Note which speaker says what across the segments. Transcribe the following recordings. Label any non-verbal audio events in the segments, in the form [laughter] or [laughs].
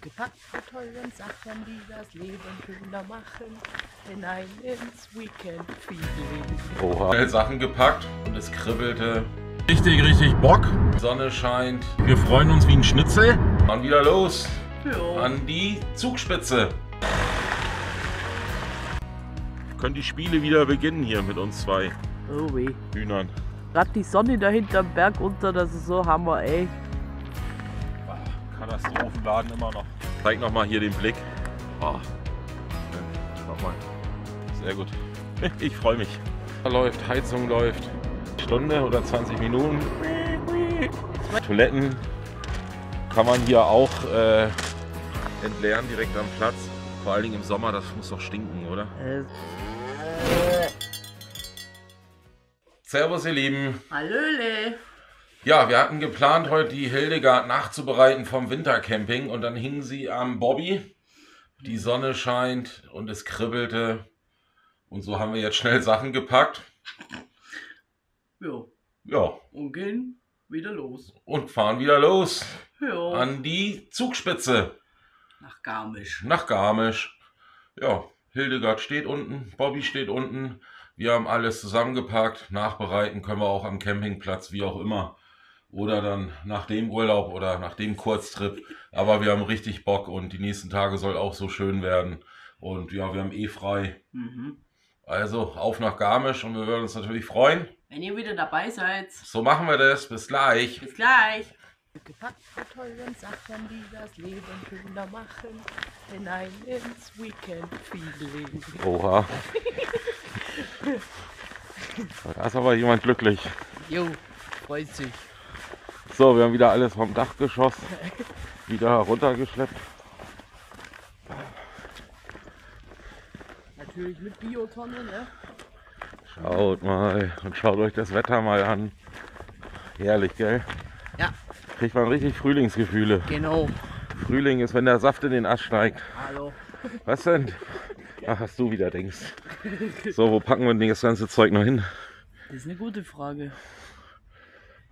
Speaker 1: gepackt mit tollen Sachen, die das Leben schöner machen. Hinein ins Weekend-Feeling.
Speaker 2: Oha. Sachen gepackt und es kribbelte. Richtig, richtig Bock. Sonne scheint. Wir freuen uns wie ein Schnitzel. Dann wieder los.
Speaker 1: Ja.
Speaker 2: An die Zugspitze. Können die Spiele wieder beginnen hier mit uns zwei
Speaker 1: Oh weh.
Speaker 2: Hühnern.
Speaker 1: Gerade die Sonne da hinterm Berg unter, das ist so Hammer, ey.
Speaker 2: Katastrophenladen immer noch. Zeig noch mal hier den Blick. Oh. Schau mal. Sehr gut. Ich freue mich. Läuft, Heizung läuft. Stunde oder 20 Minuten. Toiletten kann man hier auch äh, entleeren direkt am Platz. Vor allen Dingen im Sommer, das muss doch stinken, oder?
Speaker 1: Äh,
Speaker 2: Servus ihr Lieben.
Speaker 1: Hallöle.
Speaker 2: Ja, wir hatten geplant, heute die Hildegard nachzubereiten vom Wintercamping und dann hing sie am Bobby. Die Sonne scheint und es kribbelte. Und so haben wir jetzt schnell Sachen gepackt.
Speaker 1: Ja,
Speaker 2: Ja,
Speaker 1: und gehen wieder los.
Speaker 2: und fahren wieder los
Speaker 1: Ja.
Speaker 2: an die Zugspitze
Speaker 1: Nach Garmisch.
Speaker 2: nach Garmisch. Ja, Hildegard steht unten, Bobby steht unten. Wir haben alles zusammengepackt. Nachbereiten können wir auch am Campingplatz, wie auch immer. Oder dann nach dem Urlaub oder nach dem Kurztrip. Aber wir haben richtig Bock und die nächsten Tage soll auch so schön werden. Und ja, wir haben eh frei.
Speaker 1: Mhm.
Speaker 2: Also auf nach Garmisch und wir würden uns natürlich freuen.
Speaker 1: Wenn ihr wieder dabei seid,
Speaker 2: So machen wir das. Bis gleich.
Speaker 1: bis gleich. Gepackt mit tollen Sachen, die das Leben schöner machen. Hinein ins Weekend-Feeling.
Speaker 2: Oha. [laughs] Da ist aber jemand glücklich.
Speaker 1: Jo, freut sich.
Speaker 2: So, wir haben wieder alles vom Dachgeschoss wieder runtergeschleppt.
Speaker 1: Natürlich mit Biotonne, ne?
Speaker 2: Schaut mal und schaut euch das Wetter mal an. Herrlich, gell?
Speaker 1: Ja,
Speaker 2: Kriegt man richtig Frühlingsgefühle.
Speaker 1: genau.
Speaker 2: Frühling ist, wenn der Saft in den Ast steigt.
Speaker 1: Hallo.
Speaker 2: Was denn? Ach, was du wieder denkst. So, wo packen wir denn das ganze Zeug noch hin?
Speaker 1: Das ist eine gute Frage.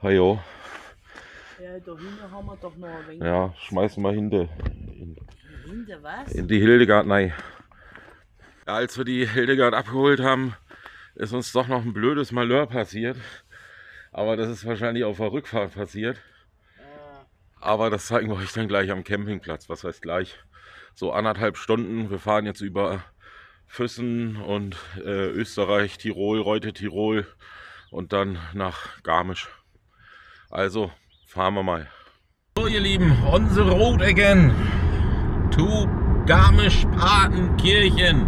Speaker 2: Hajo,
Speaker 1: Ja, da hinten haben wir doch noch ein wenig.
Speaker 2: ja, schmeißen wir hinter in,
Speaker 1: Hinter was?
Speaker 2: in die Hildegard rein. Ja, als wir die Hildegard abgeholt haben, ist uns doch noch ein blödes Malheur passiert. Aber das ist wahrscheinlich auf der Rückfahrt passiert. Aber das zeigen wir euch dann gleich am Campingplatz. Was heißt gleich? So anderthalb Stunden. Wir fahren jetzt über Füssen und äh, Österreich, Tirol, Reute, Tirol und dann nach Garmisch. Also fahren wir mal. So ihr Lieben, on the road again to Garmisch-Partenkirchen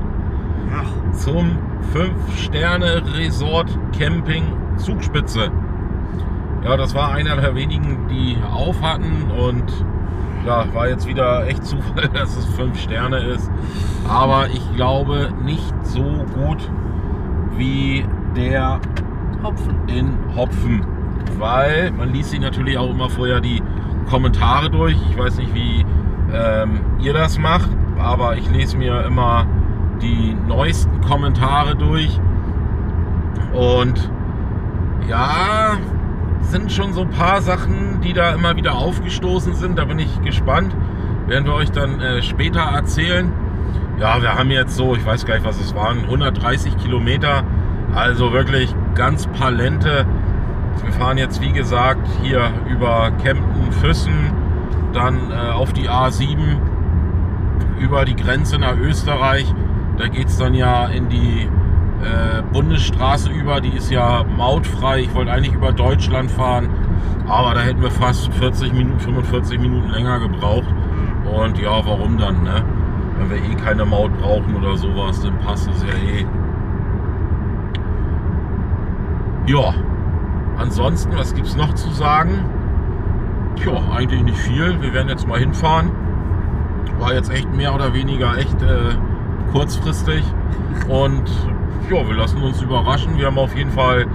Speaker 2: zum 5-Sterne-Resort Camping Zugspitze. Ja, das war einer der wenigen, die auf hatten und ja, war jetzt wieder echt Zufall, [laughs] dass es 5 Sterne ist. Aber ich glaube nicht so gut wie der
Speaker 1: Hopfen.
Speaker 2: in Hopfen, weil man liest sich natürlich auch immer vorher die Kommentare durch. Ich weiß nicht, wie ähm, ihr das macht, aber ich lese mir immer die neuesten Kommentare durch und ja, sind schon so ein paar Sachen, die da immer wieder aufgestoßen sind. Da bin ich gespannt. Werden wir euch dann äh, später erzählen. Ja, wir haben jetzt so, ich weiß gar nicht, was es waren, 130 Kilometer. Also wirklich ganz Palente. Wir fahren jetzt, wie gesagt, hier über Kempten, Füssen, dann äh, auf die A7 über die Grenze nach Österreich. Da geht es dann ja in die äh, Bundesstraße über, die ist ja mautfrei. Ich wollte eigentlich über Deutschland fahren, aber da hätten wir fast 40 Minuten, 45 Minuten länger gebraucht. Und ja, warum dann, ne? Wenn wir eh keine Maut brauchen oder sowas, dann passt es ja eh. Ja, ansonsten, was gibt's noch zu sagen? Tja, eigentlich nicht viel. Wir werden jetzt mal hinfahren. War jetzt echt mehr oder weniger echt äh, kurzfristig. Und ja, wir lassen uns überraschen. Wir haben auf jeden Fall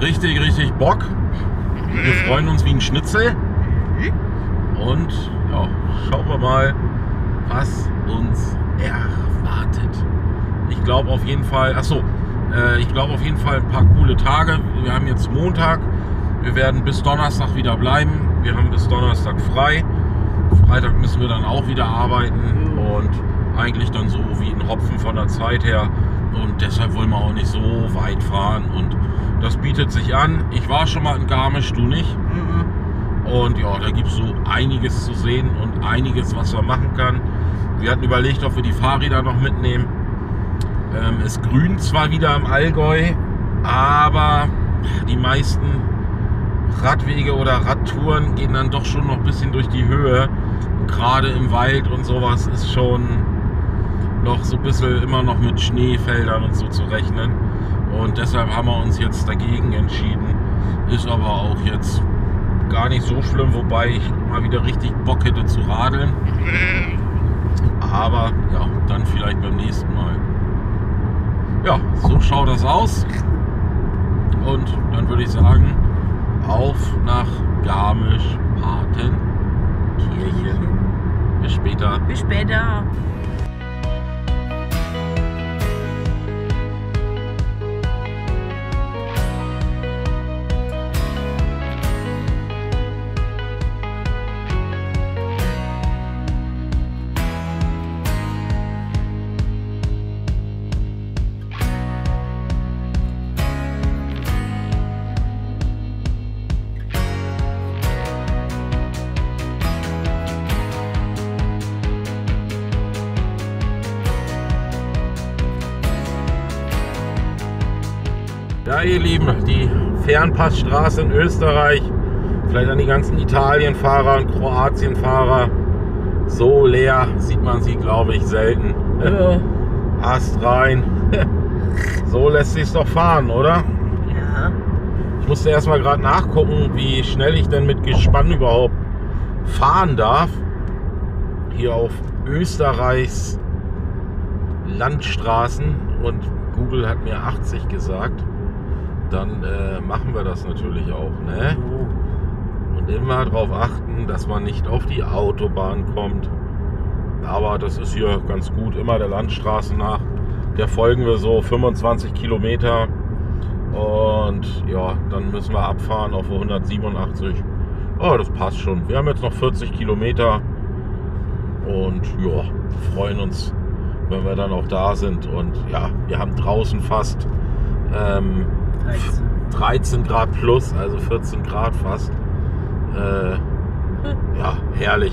Speaker 2: richtig, richtig Bock. Wir freuen uns wie ein Schnitzel. Und ja, schauen wir mal, was uns erwartet. Ich glaube auf jeden Fall, achso, äh, ich glaube auf jeden Fall ein paar coole Tage. Wir haben jetzt Montag. Wir werden bis Donnerstag wieder bleiben. Wir haben bis Donnerstag frei. Freitag müssen wir dann auch wieder arbeiten und eigentlich dann so wie ein Hopfen von der Zeit her. Und deshalb wollen wir auch nicht so weit fahren. Und das bietet sich an. Ich war schon mal in Garmisch, du nicht. Und ja, da gibt es so einiges zu sehen und einiges, was man machen kann. Wir hatten überlegt, ob wir die Fahrräder noch mitnehmen. Ähm, es grünt zwar wieder im Allgäu, aber die meisten Radwege oder Radtouren gehen dann doch schon noch ein bisschen durch die Höhe. Gerade im Wald und sowas ist schon noch so ein bisschen immer noch mit Schneefeldern und so zu rechnen. Und deshalb haben wir uns jetzt dagegen entschieden. Ist aber auch jetzt gar nicht so schlimm, wobei ich mal wieder richtig Bock hätte zu radeln. Aber ja, dann vielleicht beim nächsten Mal. Ja, so schaut das aus. Und dann würde ich sagen, auf nach Garmisch-Partenkirchen. Bis später.
Speaker 1: Bis später.
Speaker 2: Ihr Lieben, die Fernpassstraße in Österreich, vielleicht an die ganzen Italienfahrer und Kroatienfahrer, so leer sieht man sie, glaube ich, selten.
Speaker 1: Ja. [laughs]
Speaker 2: Ast rein. [laughs] So lässt sich's doch fahren, oder?
Speaker 1: ja.
Speaker 2: Ich musste erstmal gerade nachgucken, wie schnell ich denn mit Gespann überhaupt fahren darf. Hier auf Österreichs Landstraßen und Google hat mir 80 gesagt. Dann äh, machen wir das natürlich auch, ne? Und immer darauf achten, dass man nicht auf die Autobahn kommt. Aber das ist hier ganz gut, immer der Landstraße nach. Der folgen wir so 25 Kilometer. Und ja, dann müssen wir abfahren auf 187. Oh, das passt schon. Wir haben jetzt noch 40 Kilometer. Und ja, freuen uns, wenn wir dann auch da sind. Und ja, wir haben draußen fast ähm,
Speaker 1: 13.
Speaker 2: 13 Grad plus, also 14 Grad fast. Äh, ja, herrlich.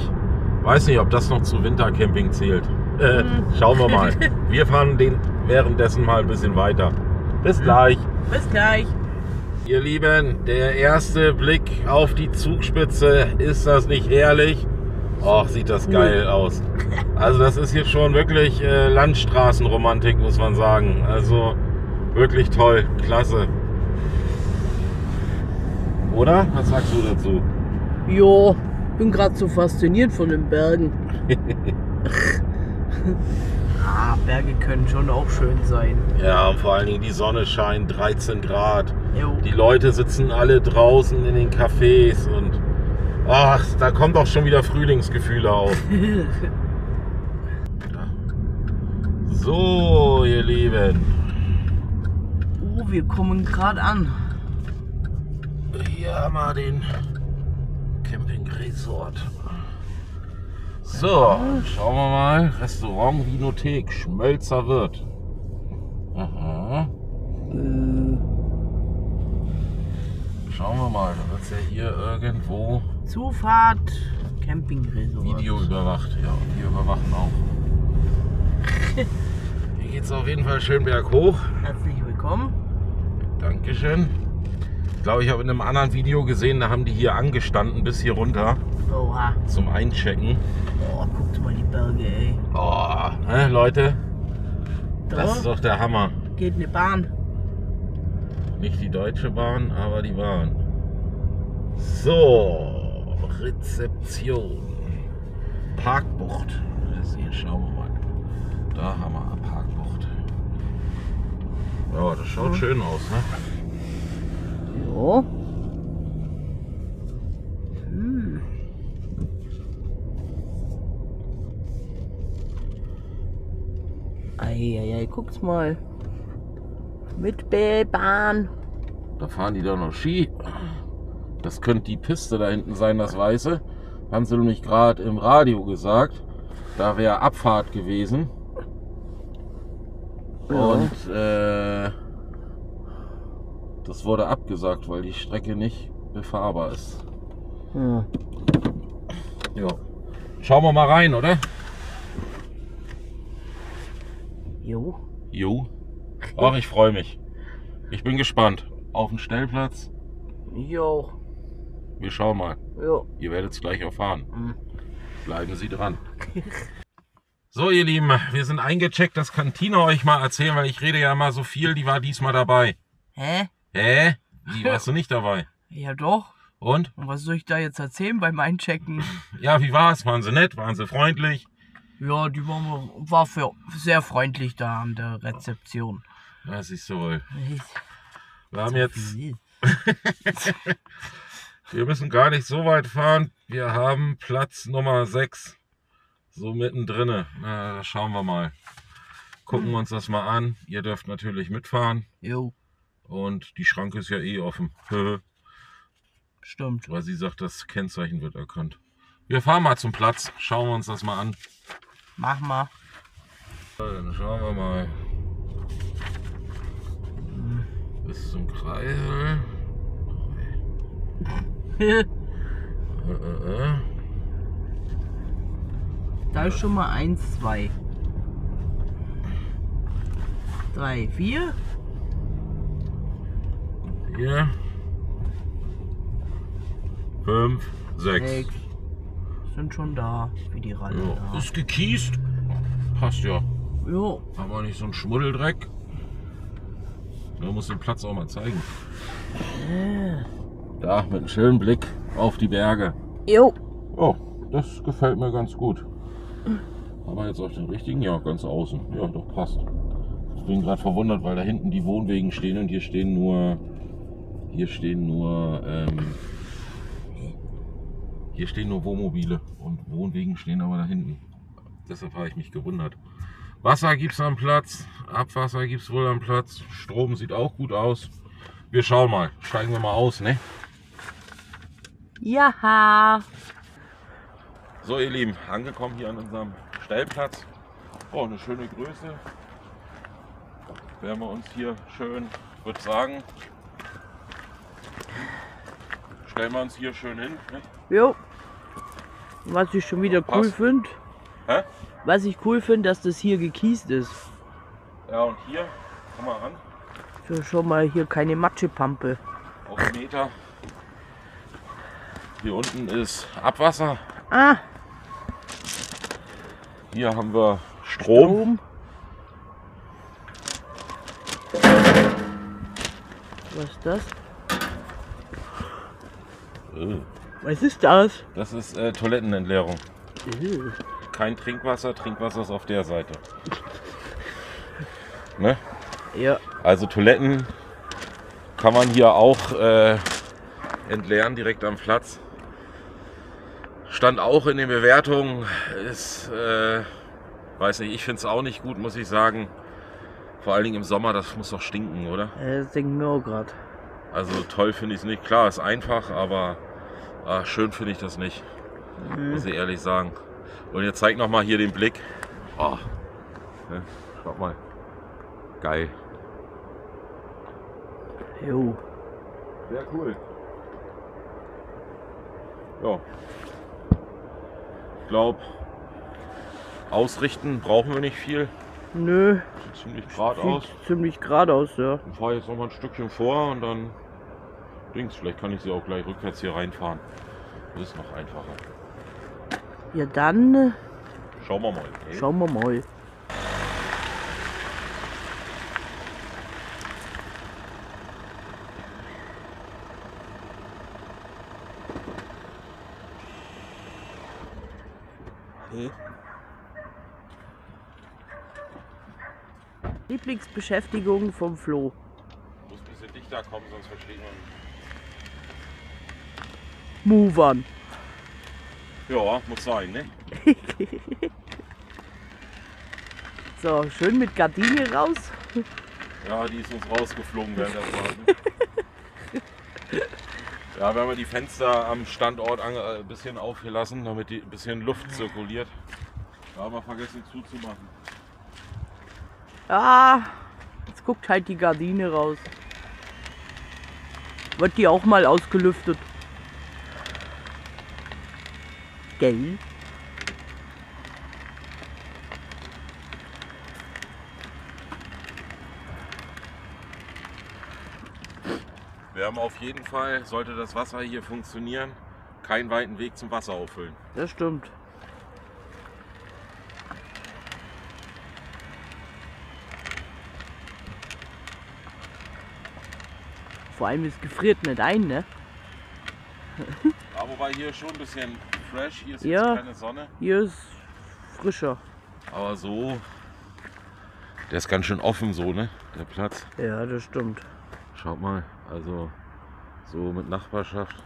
Speaker 2: Weiß nicht, ob das noch zu Wintercamping zählt. Äh,
Speaker 1: Hm.
Speaker 2: schauen wir mal. [laughs] Wir fahren den währenddessen mal ein bisschen weiter. Bis gleich.
Speaker 1: Bis gleich.
Speaker 2: Ihr Lieben, der erste Blick auf die Zugspitze, ist das nicht herrlich? Och, sieht das geil aus. [laughs] Also das ist hier schon wirklich äh, Landstraßenromantik, muss man sagen. Also wirklich toll, klasse. Oder? Was sagst du dazu?
Speaker 1: Jo, bin gerade so fasziniert von den Bergen. [laughs] ah, Berge können schon auch schön sein.
Speaker 2: Ja, und vor allen Dingen die Sonne scheint, 13 Grad.
Speaker 1: Jo.
Speaker 2: Die Leute sitzen alle draußen in den Cafés und ach, da kommt auch schon wieder Frühlingsgefühle auf. [laughs] So, ihr Lieben.
Speaker 1: Oh, wir kommen gerade an.
Speaker 2: Wir den Camping Resort. So, schauen wir mal. Restaurant Vinothek, Schmölzer Wirt. Aha. Schauen wir mal, da wird es ja hier irgendwo
Speaker 1: Zufahrt, Campingresort.
Speaker 2: Video überwacht. Ja, und wir überwachen auch. [laughs] Hier geht es auf jeden Fall schön berghoch.
Speaker 1: Herzlich willkommen.
Speaker 2: Dankeschön. Ich glaube, ich habe in einem anderen Video gesehen, da haben die hier angestanden bis hier runter
Speaker 1: Oha.
Speaker 2: zum Einchecken.
Speaker 1: Oh, guckt mal die Berge, ey.
Speaker 2: Oh, ne, Leute,
Speaker 1: Da
Speaker 2: das ist doch der Hammer.
Speaker 1: geht eine Bahn.
Speaker 2: Nicht die Deutsche Bahn, aber die Bahn. So, Rezeption. Parkbucht. Das hier schauen wir mal. Da haben wir eine Parkbucht. Ja, das schaut schön aus, ne?
Speaker 1: Jo. Hm. Eieiei, guckt mal. Mit B-Bahn.
Speaker 2: Da fahren die doch noch Ski. Das könnte die Piste da hinten sein, das Weiße. haben sie nämlich gerade im Radio gesagt. Da wäre Abfahrt gewesen.
Speaker 1: Ja.
Speaker 2: Und äh, das wurde abgesagt, weil die Strecke nicht befahrbar ist.
Speaker 1: Ja.
Speaker 2: Ja. Schauen wir mal rein, oder?
Speaker 1: Jo.
Speaker 2: Jo. Ach, ich freue mich. Ich bin gespannt. Auf den Stellplatz.
Speaker 1: Jo.
Speaker 2: Wir schauen mal.
Speaker 1: Jo.
Speaker 2: Ihr werdet es gleich erfahren.
Speaker 1: Hm.
Speaker 2: Bleiben Sie dran. So, ihr Lieben, wir sind eingecheckt. Das kann Tina euch mal erzählen, weil ich rede ja immer so viel. Die war diesmal dabei.
Speaker 1: Hä?
Speaker 2: Hä? Wie warst du nicht dabei?
Speaker 1: Ja doch.
Speaker 2: Und?
Speaker 1: Und was soll ich da jetzt erzählen beim Einchecken? [laughs]
Speaker 2: Ja, wie war's? Waren sie nett? Waren sie freundlich?
Speaker 1: Ja, die war, war für, sehr freundlich da an der Rezeption.
Speaker 2: Das ist so. Wir haben jetzt, [laughs] wir müssen gar nicht so weit fahren. Wir haben Platz Nummer 6. So mittendrin. Na, schauen wir mal. Gucken wir uns das mal an. Ihr dürft natürlich mitfahren.
Speaker 1: Jo,
Speaker 2: Und die Schranke ist ja eh offen. [laughs]
Speaker 1: stimmt.
Speaker 2: Weil sie sagt, das Kennzeichen wird erkannt. Wir fahren mal zum Platz. Schauen wir uns das mal an.
Speaker 1: Mach mal.
Speaker 2: Dann schauen wir mal. Bis zum Kreisel. Äh, äh, äh.
Speaker 1: Da ist schon mal eins, zwei. Drei, vier.
Speaker 2: Vier. Fünf. Sechs.
Speaker 1: Sechs. Sind schon da, wie die Ralle
Speaker 2: Ja.
Speaker 1: da.
Speaker 2: Ist gekiest. Passt ja.
Speaker 1: Jo,
Speaker 2: Aber nicht so ein Schmuddeldreck. Man muss den Platz auch mal zeigen. Da, mit einem schönen Blick auf die Berge.
Speaker 1: jo.
Speaker 2: Oh, das gefällt mir ganz gut. Aber jetzt auf den richtigen? Ja, ganz außen. Ja, doch passt. Ich bin gerade verwundert, weil da hinten die Wohnwegen stehen und hier stehen nur. Hier stehen nur. Ähm, hier stehen nur Wohnmobile und Wohnwegen stehen aber da hinten. Deshalb habe ich mich gewundert. Wasser gibt es am Platz, Abwasser gibt es wohl am Platz, Strom sieht auch gut aus. Wir schauen mal, steigen wir mal aus, ne?
Speaker 1: Ja.
Speaker 2: So, ihr Lieben, angekommen hier an unserem Stellplatz. Oh, eine schöne Größe. Werden wir uns hier schön, würde sagen, stellen wir uns hier schön hin. Ne?
Speaker 1: Jo. Was ich schon wieder cool finde, was ich cool finde, dass das hier gekiest ist.
Speaker 2: Ja, und hier, komm mal ran,
Speaker 1: So, schon mal hier keine Matschepampe.
Speaker 2: auf einen Meter. Hier unten ist Abwasser.
Speaker 1: Ah,
Speaker 2: Hier haben wir Strom.
Speaker 1: Strom. Was ist das?
Speaker 2: Äh,
Speaker 1: Was ist das?
Speaker 2: Das ist äh, Toilettenentleerung.
Speaker 1: Äh,
Speaker 2: Kein Trinkwasser, Trinkwasser ist auf der Seite. Ne?
Speaker 1: Ja,
Speaker 2: Also Toiletten kann man hier auch äh, entleeren, direkt am Platz. Stand auch in den Bewertungen. Ist, äh, weiß nicht, ich finde es auch nicht gut, muss ich sagen. Vor allen Dingen im Sommer, das muss doch stinken, oder?
Speaker 1: äh, das denken wir auch gerade.
Speaker 2: Also toll finde ich es nicht. Klar, ist einfach, aber ah, schön finde ich das nicht. Muss ich ehrlich sagen. Und jetzt zeig noch mal hier den Blick. Oh. Ne? Schaut mal. Geil.
Speaker 1: Jo.
Speaker 2: Sehr cool. Ja. Ich glaube, ausrichten brauchen wir nicht viel.
Speaker 1: Nö,
Speaker 2: Sieht ziemlich geradeaus.
Speaker 1: sieht ziemlich geradeaus, ja.
Speaker 2: Ich fahre jetzt noch mal ein Stückchen vor und dann Dings. Vielleicht kann ich sie auch gleich rückwärts hier reinfahren. Das ist noch einfacher.
Speaker 1: Ja, dann äh,
Speaker 2: Schauen wir mal. ey.
Speaker 1: schauen wir mal. Lieblingsbeschäftigung vom Flo.
Speaker 2: Muss ein bisschen dichter kommen, sonst versteht man.
Speaker 1: Move on.
Speaker 2: Ja, muss sein, ne? [laughs]
Speaker 1: So, schön mit Gardine raus.
Speaker 2: Ja, die ist uns rausgeflogen während der Fahrt. [laughs] Ja, wir haben die Fenster am Standort ein äh, bisschen aufgelassen, damit die ein bisschen Luft zirkuliert. Da haben wir vergessen zuzumachen.
Speaker 1: Ja, jetzt guckt halt die Gardine raus. Wird die auch mal ausgelüftet? Gell?
Speaker 2: Wir haben auf jeden Fall, sollte das Wasser hier funktionieren, keinen weiten Weg zum Wasser auffüllen.
Speaker 1: Das stimmt. Vor allem es gefriert nicht ein, ne?
Speaker 2: Aber wobei hier schon ein bisschen fresh, hier ist
Speaker 1: Ja.
Speaker 2: jetzt keine Sonne.
Speaker 1: Hier ist frischer.
Speaker 2: Aber so, der ist ganz schön offen so, ne? Der Platz.
Speaker 1: Ja, das stimmt.
Speaker 2: Schaut mal, also so mit Nachbarschaft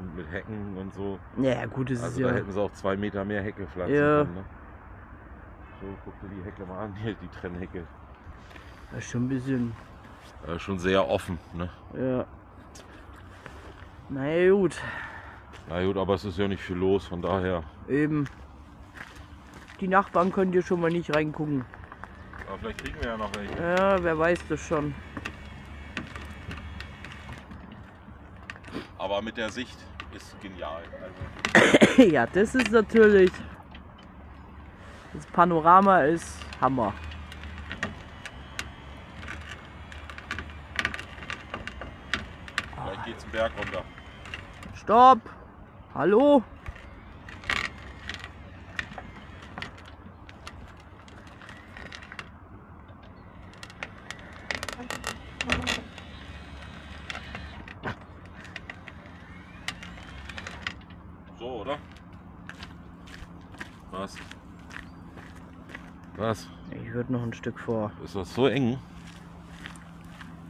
Speaker 2: und mit Hecken und so.
Speaker 1: Ja, gut, es ist
Speaker 2: Also da
Speaker 1: ja.
Speaker 2: hätten sie auch zwei Meter mehr Hecke pflanzen
Speaker 1: Ja.
Speaker 2: können. Ne? So, guck dir die Hecke mal an, hier die Trennhecke.
Speaker 1: Das ist schon ein bisschen.
Speaker 2: Äh, schon sehr offen, ne?
Speaker 1: Ja. Na ja, gut.
Speaker 2: Na gut, aber es ist ja nicht viel los, von daher.
Speaker 1: Eben. Die Nachbarn können hier schon mal nicht reingucken.
Speaker 2: Aber vielleicht kriegen wir ja noch welche.
Speaker 1: Ja, wer weiß das schon.
Speaker 2: Aber mit der Sicht ist genial. Also, [coughs]
Speaker 1: ja, das ist natürlich. Das Panorama ist Hammer.
Speaker 2: vielleicht geht's den Berg runter.
Speaker 1: Stopp! Hallo?
Speaker 2: So, oder? Was? Was?
Speaker 1: Ich würde noch ein Stück vor.
Speaker 2: Ist das so eng?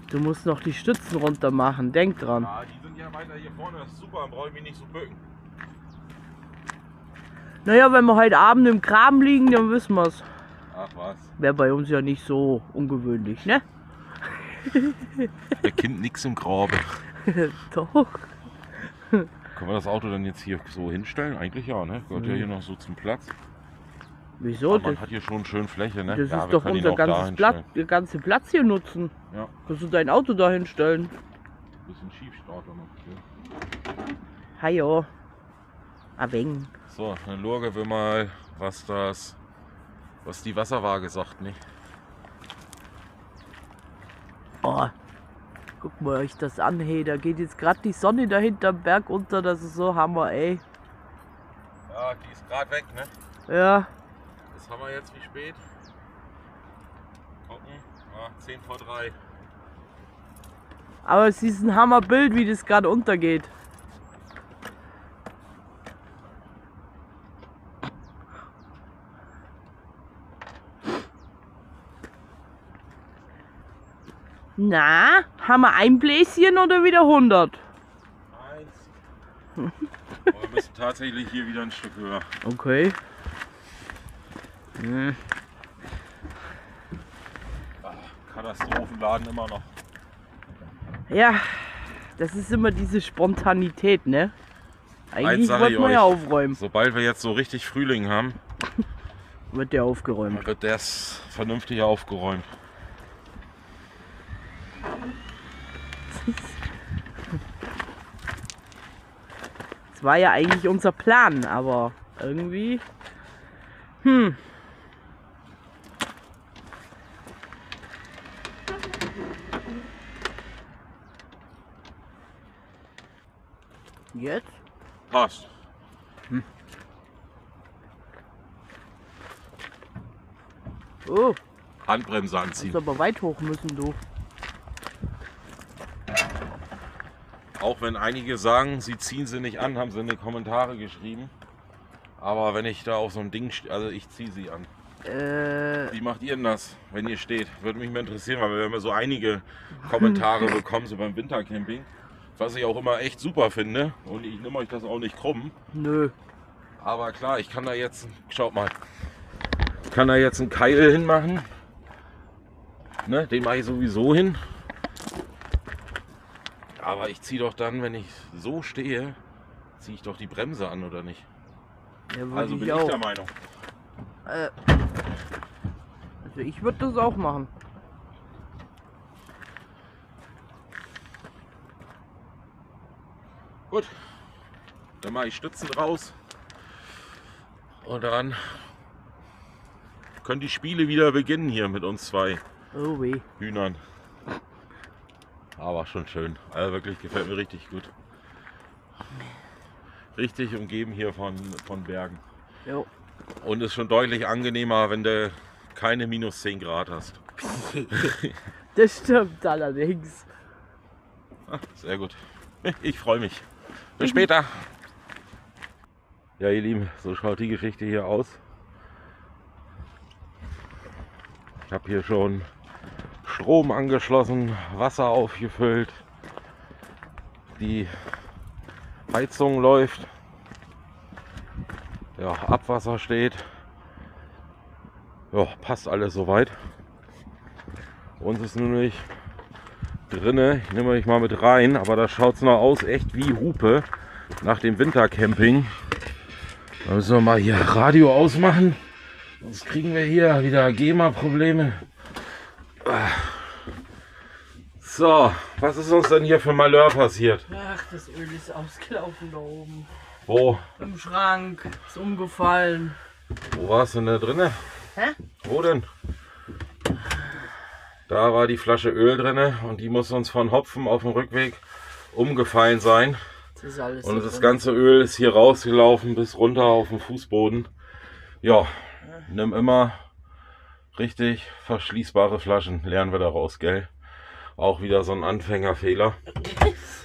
Speaker 1: Du musst noch die Stützen runter machen. Denk dran.
Speaker 2: Ja, die sind ja weiter hier vorne. Das ist super, dann brauche ich mich nicht so bücken.
Speaker 1: Naja, wenn wir heute Abend im Graben liegen, dann wissen wir's.
Speaker 2: Ach was.
Speaker 1: Wäre bei uns ja nicht so ungewöhnlich, ne?
Speaker 2: Der Kind nix im Grabe. [laughs]
Speaker 1: Doch.
Speaker 2: Können wir das Auto dann jetzt hier so hinstellen? Eigentlich ja, ne? Gehört ja
Speaker 1: Mhm.
Speaker 2: hier noch so zum Platz.
Speaker 1: Wieso?
Speaker 2: Aber man
Speaker 1: Das,
Speaker 2: hat hier schon schön Fläche, ne?
Speaker 1: das
Speaker 2: ja,
Speaker 1: ist
Speaker 2: wir
Speaker 1: doch unser ganzes Platz, der ganze Platz hier nutzen.
Speaker 2: Ja,
Speaker 1: Kannst du dein Auto da hinstellen?
Speaker 2: bisschen schief steht er noch. Hier.
Speaker 1: Hajo. Abeng.
Speaker 2: So, dann schauen wir mal, was das, was die Wasserwaage sagt, nicht?
Speaker 1: Oh. Guck mal euch das an, hey, da geht jetzt gerade die Sonne da hinterm Berg unter, das ist so Hammer, ey.
Speaker 2: Ja, die ist gerade weg, ne?
Speaker 1: Ja,
Speaker 2: Was haben wir jetzt? Wie spät? Gucken. Ja, 10 vor 3.
Speaker 1: aber es ist ein Hammerbild, wie das gerade untergeht. Na, haben wir ein Bläschen oder wieder 100?
Speaker 2: Eins. Aber wir müssen tatsächlich hier wieder ein Stück höher.
Speaker 1: Okay. Hm.
Speaker 2: Katastrophenladen immer noch.
Speaker 1: Ja, das ist immer diese Spontanität, ne? Eigentlich
Speaker 2: sag
Speaker 1: wollte
Speaker 2: ich
Speaker 1: man ja aufräumen.
Speaker 2: Sobald wir jetzt so richtig Frühling haben,
Speaker 1: Wird der aufgeräumt.
Speaker 2: wird das vernünftig aufgeräumt.
Speaker 1: Das war ja eigentlich unser Plan, aber irgendwie. Hm. Jetzt?
Speaker 2: Passt.
Speaker 1: Oh,
Speaker 2: Handbremse anziehen.
Speaker 1: du aber weit hoch müssen, du.
Speaker 2: Auch wenn einige sagen, sie ziehen sie nicht an, haben sie in die Kommentare geschrieben. Aber wenn ich da auf so einem Ding stehe, also ich ziehe sie an.
Speaker 1: Äh,
Speaker 2: Wie macht ihr denn das, wenn ihr steht? Würde mich mal interessieren, weil wir haben ja so einige Kommentare [laughs] bekommen, so beim Wintercamping. Was ich auch immer echt super finde. Und ich nehme euch das auch nicht krumm.
Speaker 1: nö.
Speaker 2: Aber klar, ich kann da jetzt, schaut mal, ich kann da jetzt einen Keil hinmachen. Ne, den mache ich sowieso hin. Aber ich ziehe doch dann, wenn ich so stehe, ziehe ich doch die Bremse an, oder nicht?
Speaker 1: Ja,
Speaker 2: Also
Speaker 1: ich
Speaker 2: bin ich
Speaker 1: auch.
Speaker 2: der Meinung.
Speaker 1: Äh, also ich würde das auch machen.
Speaker 2: Gut. Dann mache ich Stützen raus. Und dann können die Spiele wieder beginnen hier mit uns zwei
Speaker 1: Oh weh.
Speaker 2: Hühnern. Aber schon schön. Also wirklich gefällt mir richtig gut. Richtig umgeben hier von, von Bergen.
Speaker 1: Jo.
Speaker 2: Und ist schon deutlich angenehmer, wenn du keine minus 10 Grad hast. [laughs]
Speaker 1: Das stimmt allerdings.
Speaker 2: Sehr gut. Ich freue mich. Bis später. Ja, ihr Lieben, so schaut die Geschichte hier aus. Ich habe hier schon Strom angeschlossen, Wasser aufgefüllt. Die Heizung läuft. Ja, Abwasser steht. Ja, passt alles soweit. Uns ist nämlich drinne. Ich nehme euch mal mit rein, aber da schaut es noch aus, echt wie Hupe nach dem Wintercamping. Da müssen wir mal hier Radio ausmachen. Sonst kriegen wir hier wieder GEMA-Probleme. So, was ist uns denn hier für Malheur passiert?
Speaker 1: Ach, das Öl ist ausgelaufen da oben.
Speaker 2: Wo?
Speaker 1: Im Schrank. Ist umgefallen.
Speaker 2: Wo war es denn da drinne?
Speaker 1: Hä?
Speaker 2: Wo denn? Da war die Flasche Öl drinne und die muss uns von Hopfen auf dem Rückweg umgefallen sein.
Speaker 1: Das ist alles
Speaker 2: Und das
Speaker 1: drin.
Speaker 2: ganze Öl ist hier rausgelaufen bis runter auf den Fußboden. Ja, nimm immer richtig verschließbare Flaschen. Lernen wir daraus, gell? Auch wieder so ein Anfängerfehler.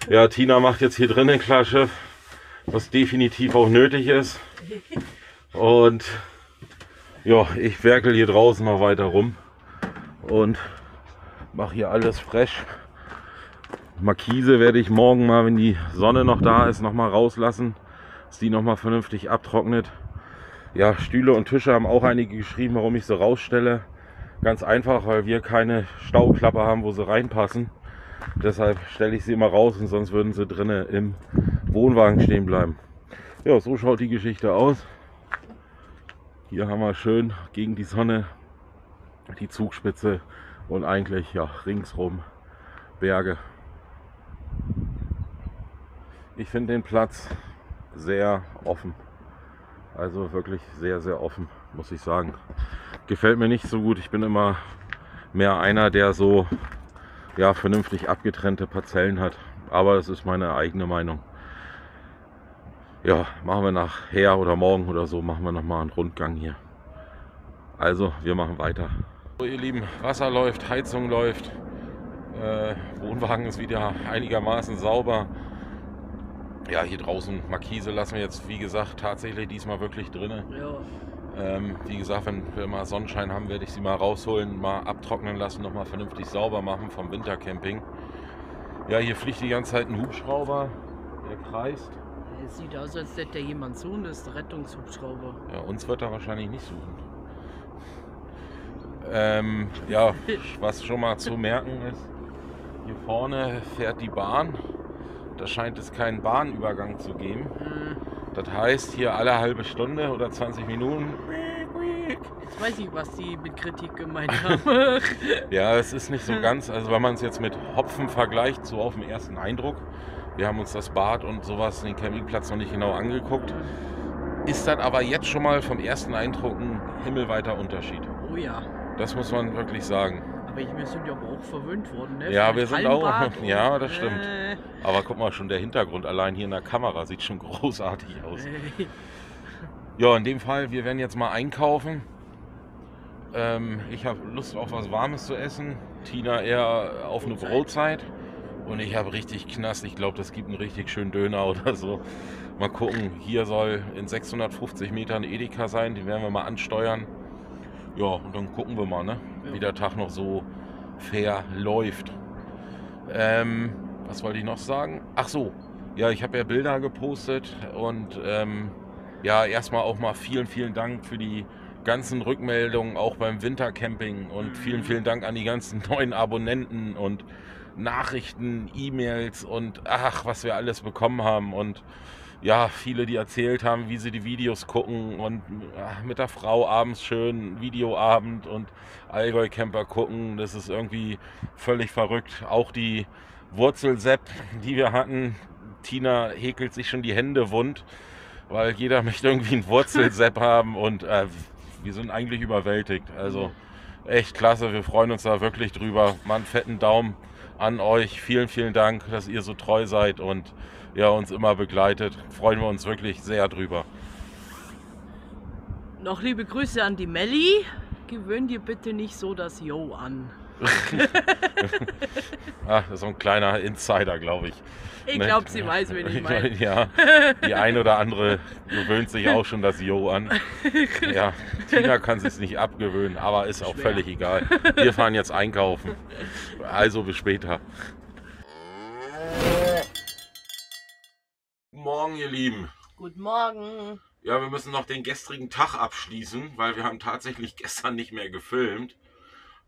Speaker 2: Ja, Tina macht jetzt hier drinnen Klarschiff, was definitiv auch nötig ist. Und ja, ich werkel hier draußen mal weiter rum und mache hier alles fresh. Markise werde ich morgen mal, wenn die Sonne noch da ist, noch mal rauslassen, dass die noch mal vernünftig abtrocknet. Ja, Stühle und Tische haben auch einige geschrieben, warum ich sie rausstelle. Ganz einfach, weil wir keine Stauklappe haben, wo sie reinpassen. Deshalb stelle ich sie immer raus und sonst würden sie drinnen im Wohnwagen stehen bleiben. Ja, so schaut die Geschichte aus. Hier haben wir schön gegen die Sonne die Zugspitze und eigentlich ja ringsrum Berge. Ich finde den Platz sehr offen. Also wirklich sehr, sehr offen, muss ich sagen. Gefällt mir nicht so gut. Ich bin immer mehr einer, der so ja, vernünftig abgetrennte Parzellen hat. Aber das ist meine eigene Meinung. Ja, machen wir nachher oder morgen oder so, machen wir nochmal einen Rundgang hier. Also, wir machen weiter. So, ihr Lieben, Wasser läuft, Heizung läuft. Äh, Wohnwagen ist wieder einigermaßen sauber. Ja, hier draußen Markise lassen wir jetzt, wie gesagt, tatsächlich diesmal wirklich drinnen.
Speaker 1: Ja.
Speaker 2: Ähm, wie gesagt, wenn wir mal Sonnenschein haben, werde ich sie mal rausholen, mal abtrocknen lassen, nochmal vernünftig sauber machen vom Wintercamping. Ja, hier fliegt die ganze Zeit ein Hubschrauber, der kreist.
Speaker 1: Es sieht aus, als hätte jemand suchen, das ist der Rettungshubschrauber.
Speaker 2: Ja, uns wird er wahrscheinlich nicht suchen. Ähm, ja, was schon mal zu merken ist, hier vorne fährt die Bahn. Da scheint es keinen Bahnübergang zu geben.
Speaker 1: Äh,
Speaker 2: Das heißt, hier alle halbe Stunde oder 20 Minuten.
Speaker 1: Jetzt weiß ich, was die mit Kritik gemeint [laughs] haben.
Speaker 2: Ja, es ist nicht so ganz, also wenn man es jetzt mit Hopfen vergleicht, so auf den ersten Eindruck. Wir haben uns das Bad und sowas, den Campingplatz noch nicht genau angeguckt. Ist das aber jetzt schon mal vom ersten Eindruck ein himmelweiter Unterschied.
Speaker 1: oh ja.
Speaker 2: Das muss man wirklich sagen.
Speaker 1: Aber ich, wir sind ja auch verwöhnt worden, ne?
Speaker 2: Ja,
Speaker 1: Von
Speaker 2: wir sind auch- [laughs] ja, das stimmt.
Speaker 1: Äh,
Speaker 2: Aber guck mal, schon der Hintergrund allein hier in der Kamera sieht schon großartig aus. Ja, in dem Fall, wir werden jetzt mal einkaufen. Ähm, ich habe Lust auf was Warmes zu essen. Tina eher auf eine
Speaker 1: Brotzeit.
Speaker 2: Und ich habe richtig Knast. Ich glaube, das gibt einen richtig schönen Döner [laughs] oder so. Mal gucken. Hier soll in 650 Metern Edeka sein. Den werden wir mal ansteuern. Ja, und dann gucken wir mal, ne? Wie der Tag noch so fair läuft. Ähm, was wollte ich noch sagen? Ach so, ja, ich habe ja Bilder gepostet und ähm, ja, erstmal auch mal vielen, vielen Dank für die ganzen Rückmeldungen, auch beim Wintercamping und vielen, vielen Dank an die ganzen [laughs] neuen Abonnenten und Nachrichten, E-Mails und ach, was wir alles bekommen haben. Und ja, viele, die erzählt haben, wie sie die Videos gucken und ach, mit der Frau abends schön Videoabend und Allgäu-Camper gucken. Das ist irgendwie völlig verrückt. Auch die Wurzelsepp, die wir hatten, Tina häkelt sich schon die Hände wund, weil jeder [laughs] möchte irgendwie einen Wurzelsepp haben und äh, wir sind eigentlich überwältigt. Also echt klasse, wir freuen uns da wirklich drüber. Mal einen fetten Daumen an euch. Vielen, vielen Dank, dass ihr so treu seid und ja, uns immer begleitet. Freuen wir uns wirklich sehr drüber.
Speaker 1: Noch liebe Grüße an die Melli. Gewöhn dir bitte nicht so das Yo an. [laughs]
Speaker 2: ah, das ist so ein kleiner Insider, glaube ich.
Speaker 1: Ich glaube, sie weiß, wen ich [laughs] meine.
Speaker 2: Ja, die eine oder andere gewöhnt sich auch schon das Jo an. [laughs] Ja, Tina kann es nicht abgewöhnen, aber ist auch Schwer. völlig egal. Wir fahren jetzt einkaufen. Also bis später. Morgen, ihr Lieben.
Speaker 1: Guten Morgen.
Speaker 2: Ja, wir müssen noch den gestrigen Tag abschließen, weil wir haben tatsächlich gestern nicht mehr gefilmt.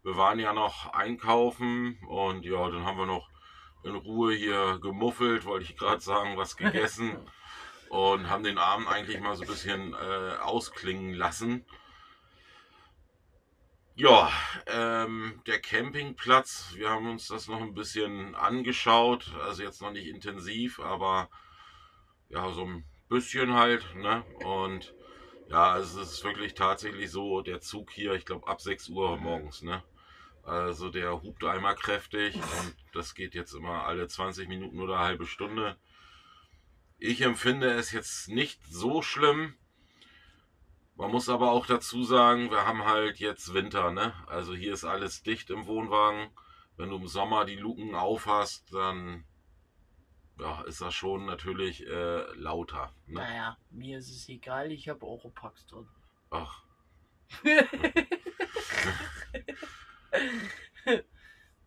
Speaker 2: Wir waren ja noch einkaufen und ja, dann haben wir noch in Ruhe hier gemuffelt, wollte ich gerade sagen, was gegessen [laughs] und haben den Abend eigentlich mal so ein bisschen äh, ausklingen lassen. Ja, ähm, der Campingplatz, wir haben uns das noch ein bisschen angeschaut, also jetzt noch nicht intensiv, aber ja, so ein bisschen halt, ne? Und ja, es ist wirklich tatsächlich so, der Zug hier, ich glaube ab 6 Uhr morgens, ne? Also der hupt einmal kräftig und das geht jetzt immer alle 20 Minuten oder eine halbe Stunde. Ich empfinde es jetzt nicht so schlimm. Man muss aber auch dazu sagen, wir haben halt jetzt Winter, ne? Also hier ist alles dicht im Wohnwagen. Wenn du im Sommer die Luken auf hast, dann ja, ist das schon natürlich äh, lauter.
Speaker 1: Ne? Naja, mir ist es egal, ich habe Europax drin.
Speaker 2: Ach. [laughs]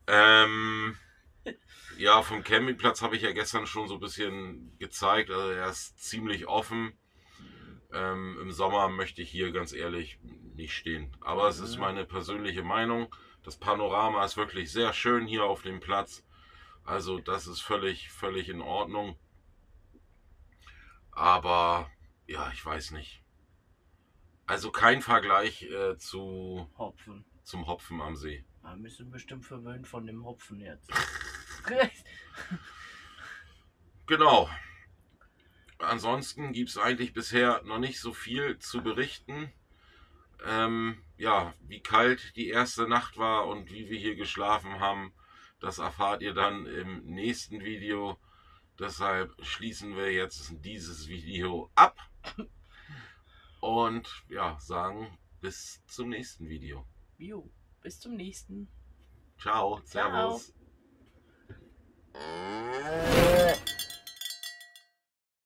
Speaker 2: ähm, ja, vom Campingplatz habe ich ja gestern schon so ein bisschen gezeigt. Also er ist ziemlich offen. Ähm, Im Sommer möchte ich hier ganz ehrlich nicht stehen. Aber es ist meine persönliche Meinung. Das Panorama ist wirklich sehr schön hier auf dem Platz. Also das ist völlig, völlig in Ordnung. Aber ja, ich weiß nicht. Also kein Vergleich äh, zu
Speaker 1: Hopfen.
Speaker 2: zum Hopfen am See.
Speaker 1: Wir müssen bestimmt verwöhnt von dem Hopfen jetzt. [laughs]
Speaker 2: genau. Ansonsten gibt es eigentlich bisher noch nicht so viel zu berichten. Ähm, ja, wie kalt die erste Nacht war und wie wir hier geschlafen haben, das erfahrt ihr dann im nächsten Video. Deshalb schließen wir jetzt dieses Video ab und ja, sagen bis zum nächsten Video.
Speaker 1: Jo, bis zum nächsten.
Speaker 2: Ciao, Ciao. Servus.